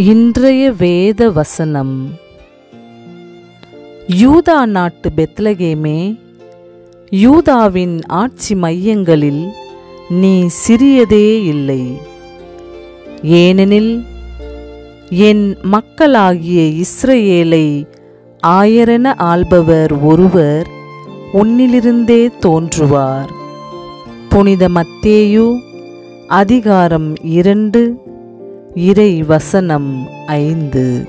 இன்றைய வேத வசனம். யூதா நாட்டு பெத்லகேமே யூதாவின் ஆட்சி மையங்களில் நீ சிறியதே இல்லை. ஏனெனில் என் மக்களாகிய இஸ்ரேலை ஆயரென ஆள்பவர் ஒருவர் உன்னிலிருந்தே தோன்றுவார். புனித மத்தேயு அதிகாரம் இரண்டு இறை வசனம் ஐந்து.